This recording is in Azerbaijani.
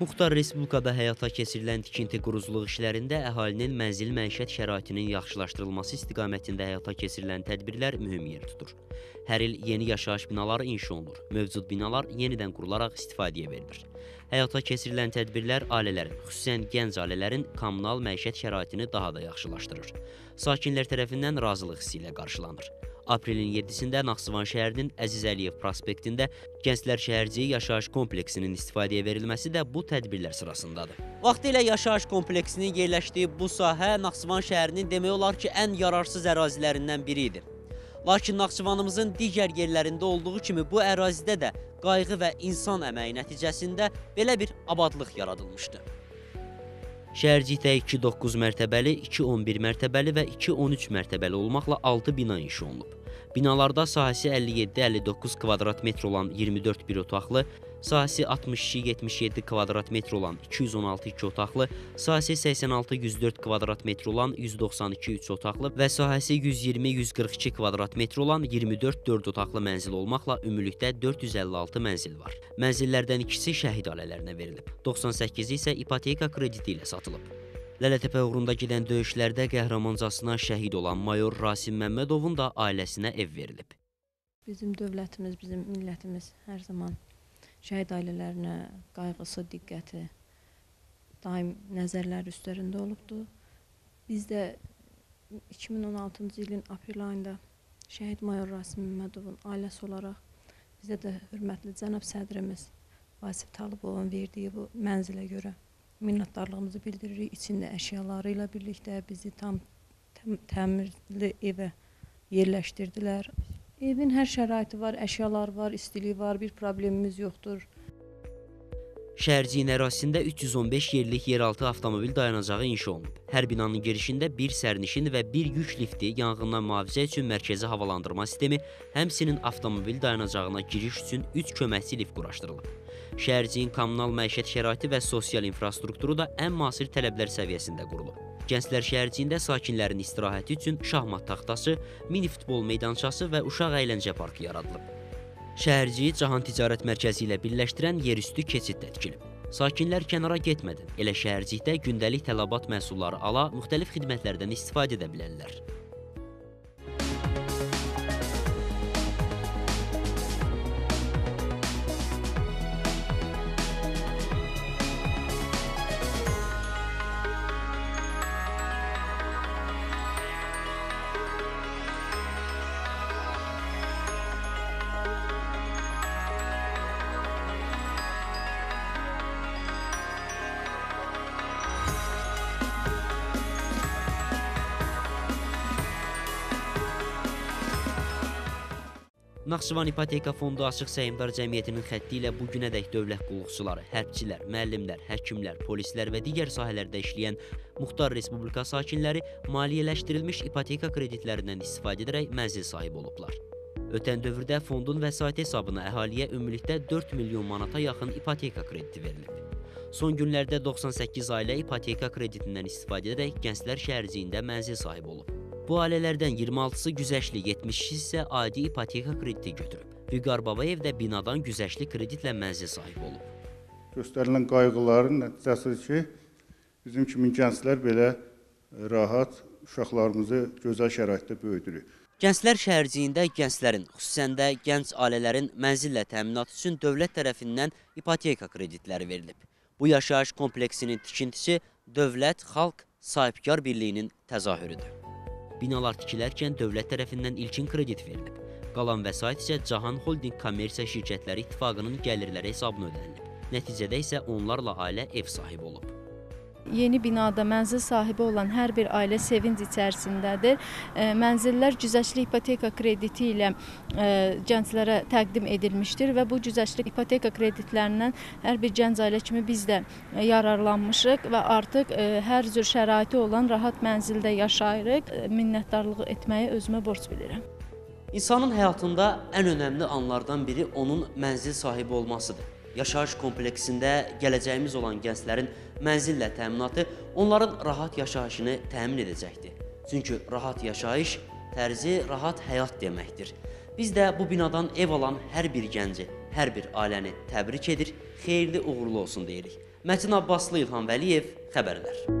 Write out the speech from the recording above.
Muxtar Respublikada həyata keçirilən tikinti quruculuq işlərində əhalinin mənzil məişət şəraitinin yaxşılaşdırılması istiqamətində həyata keçirilən tədbirlər mühüm yer tutur. Hər il yeni yaşayış binaları inşa olunur. Mövcud binalar yenidən qurularaq istifadəyə verilir. Həyata keçirilən tədbirlər ailələrin, xüsusən gənc ailələrin kommunal məişət şəraitini daha da yaxşılaşdırır. Sakinlər tərəfindən razılıq hissi ilə qarşılanır. Aprelin 7-də Naxçıvan şəhərinin Əziz Əliyev prospektində Gənclər Şəhərciyi yaşayış kompleksinin istifadəyə verilməsi də bu tədbirlər sırasındadır. Vaxtilə yaşayış kompleksinin yerləşdiyi bu sahə Naxçıvan şəhərinin demək olar ki, ən yararsız ərazilərindən biri idi. Lakin Naxçıvanımızın digər yerlərində olduğu kimi bu ərazidə də qayğı və insan əməyi nəticəsində belə bir abadlıq yaradılmışdı. Şəhərcikdə 2-9 mərtəbəli, 2-11 mərtəbəli və 2-13 mərtəbəli olmaqla 6 bina inşa olunub. Binalarda sahəsi 57-59 kvadrat metr olan 24 bir otaqlı, sahəsi 62-77 kvadrat metr olan 216 2 otaqlı, sahəsi 86-104 kvadrat metr olan 192 3 otaqlı və sahəsi 120-142 kvadrat metr olan 24 4 otaqlı mənzil olmaqla ümumilikdə 456 mənzil var. Mənzillərdən ikisi şəhid ailələrinə verilib, 98-i isə ipoteka krediti ilə satılıb. Lələtəpə uğrunda gedən döyüşlərdə qəhrəmancasına şəhid olan mayor Rasim Məmmədovun da ailəsinə ev verilib. Bizim dövlətimiz, bizim millətimiz hər zaman şəhid ailələrinə qayğısı, diqqəti daim nəzərlər üstlərində olubdu. Biz də 2016-cı ilin aprel ayında şəhid mayor Rasim Məmmədovun ailəsi olaraq bizə də hörmətli cənab sədrimiz Vasif Talıbovun verdiyi bu mənzilə görə minnətdarlığımızı bildiririk. İçində əşyaları ilə birlikdə bizi tam təm təmirli evə yerləşdirdilər. Evin hər şəraiti var, əşyalar var, istilik var, bir problemimiz yoxdur. Şəhərciyin ərazisində 315 yerlik yeraltı avtomobil dayanacağı inşa olunub. Hər binanın girişində bir sərnişin və bir yük lifti, yanğından mühafizə üçün mərkəzi havalandırma sistemi, həmçinin avtomobil dayanacağına giriş üçün 3 köməkçi lift quraşdırılıb. Şəhərciyin kommunal məişət şəraiti və sosial infrastrukturu da ən müasir tələblər səviyyəsində qurulub. Gənclər şəhərciyində sakinlərin istirahəti üçün şahmat taxtası, mini futbol meydançası və uşaq əyləncə parkı yaradılıb. Şəhərciyi Cahan Ticarət Mərkəzi ilə birləşdirən yerüstü keçid də tikilib. Sakinlər kənara getmədən elə şəhərcikdə gündəlik tələbat məhsulları ala, müxtəlif xidmətlərdən istifadə edə bilərlər. Naxçıvan İpoteka Fondu Açıq Səhmdar Cəmiyyətinin xətti ilə bu günədək dövlət qulluqçuları, hərbçilər, müəllimlər, həkimlər, polislər və digər sahələrdə işləyən Muxtar Respublika sakinləri maliyyələşdirilmiş ipoteka kreditlərindən istifadə edərək mənzil sahibi olublar. Ötən dövrdə fondun vəsait hesabına əhaliyə ümumilikdə 4 milyon manata yaxın ipoteka krediti verilib. Son günlərdə 98 ailə ipoteka kreditindən istifadə edərək Gənclər şəhərciyində mənzil sahibi olub. Bu ailələrdən 26-sı güzəşli, 72-si isə adi ipoteka krediti götürüb. Vüqar Babayev də binadan güzəşli kreditlə mənzil sahibi olub. Göstərilən qayğıların nəticəsidir ki, bizim kimi gənclər belə rahat uşaqlarımızı gözəl şəraitdə böyüdürük. Gənclər şəhərciyində gənclərin, xüsusən də gənc ailələrin mənzillə təminatı üçün dövlət tərəfindən ipoteka kreditləri verilib. Bu yaşayış kompleksinin tikintisi Dövlət Xalq Sahibkar Birliyinin təzahürüdür. Binalar tikilərkən dövlət tərəfindən ilkin kredit verilib. Qalan vəsait isə Cahan Holding Kommersiya Şirkətləri İttifaqının gəlirləri hesabına ödənilib. Nəticədə isə onlarla ailə ev sahibi olub. Yeni binada mənzil sahibi olan hər bir ailə sevinc içərisindədir. E, Mənzillər güzəşli ipoteka krediti ilə e, gənclərə təqdim edilmişdir və bu güzəşli ipoteka kreditlərindən hər bir gənc ailə kimi biz də e, yararlanmışıq və artıq hər cür şəraiti olan rahat mənzildə yaşayırıq. Minnətdarlıq etməyi özümə borc bilirəm. İnsanın həyatında ən önəmli anlardan biri onun mənzil sahibi olmasıdır. Yaşayış kompleksində gələcəyimiz olan gənclərin mənzillə təminatı onların rahat yaşayışını təmin edəcəkdir. Çünki rahat yaşayış tərzi rahat həyat deməkdir. Biz də bu binadan ev alan hər bir gənci, hər bir ailəni təbrik edir, xeyirli uğurlu olsun deyirik. Mətin Abbaslı, İlham Vəliyev, xəbərlər.